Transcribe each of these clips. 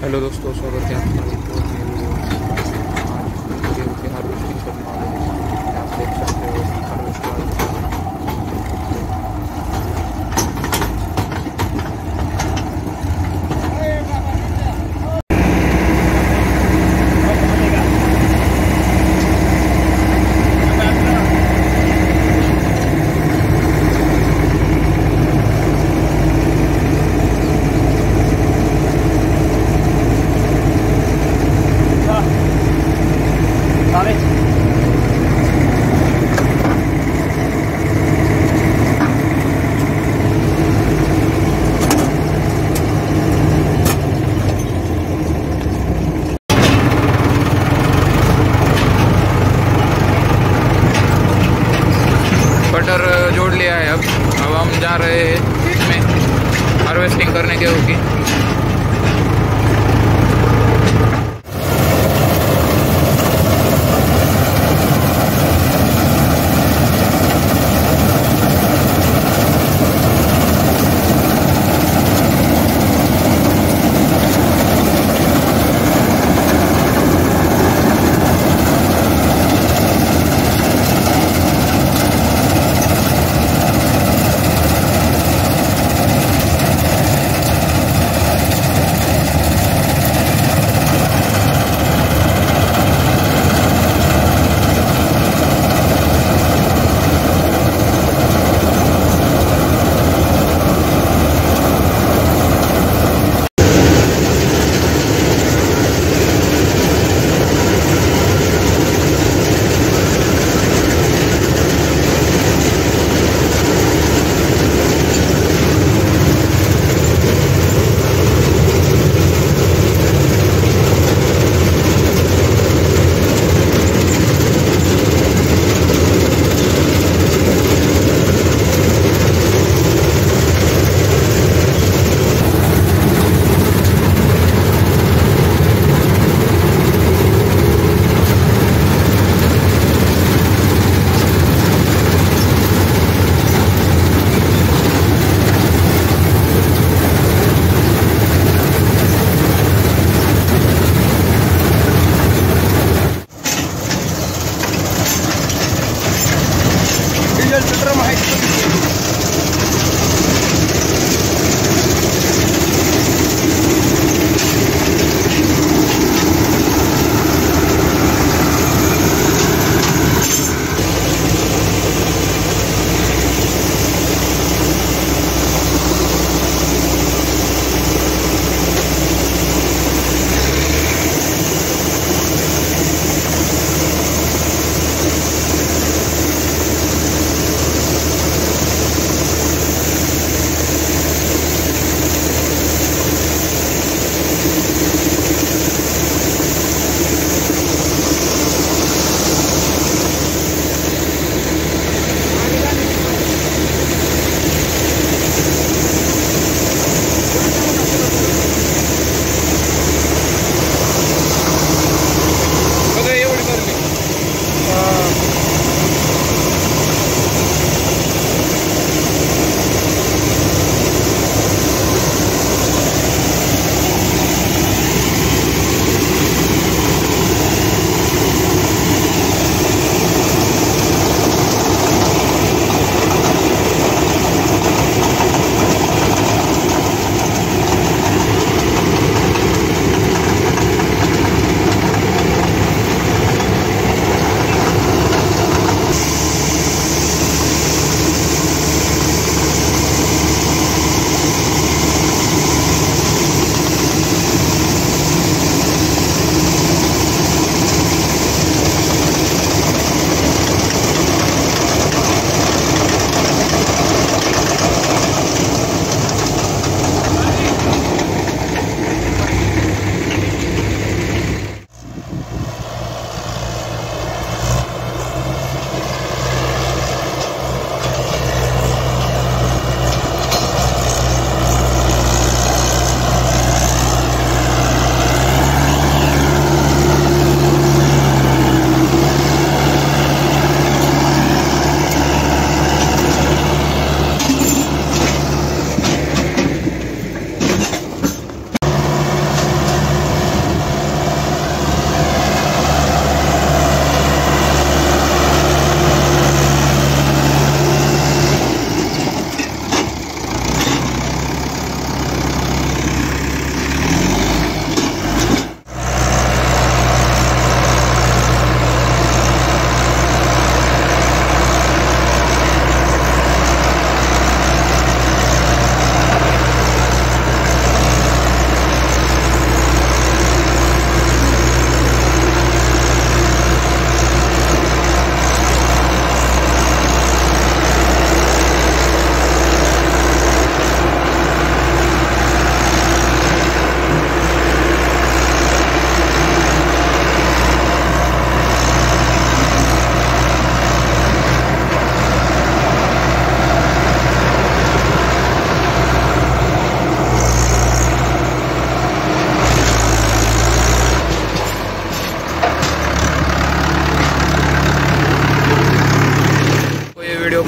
Hello दोस्तों स्वागत है आपका एक और नए वीडियो में। आज गेहूँ की हार्वेस्टिंग करने वाले हैं आप देख सकते हो हार्वेस्ट वाले कटर जोड़ लिया है अब। अब हम जा रहे हैं इसमें हार्वेस्टिंग करने के वीडियो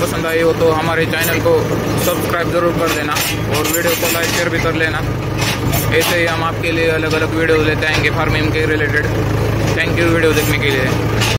पसंद आई हो तो हमारे चैनल को सब्सक्राइब ज़रूर कर देना और वीडियो को लाइक शेयर भी कर लेना। ऐसे ही हम आपके लिए अलग अलग वीडियो लेते आएँगे फ़ार्मिंग के रिलेटेड। थैंक यू वीडियो देखने के लिए।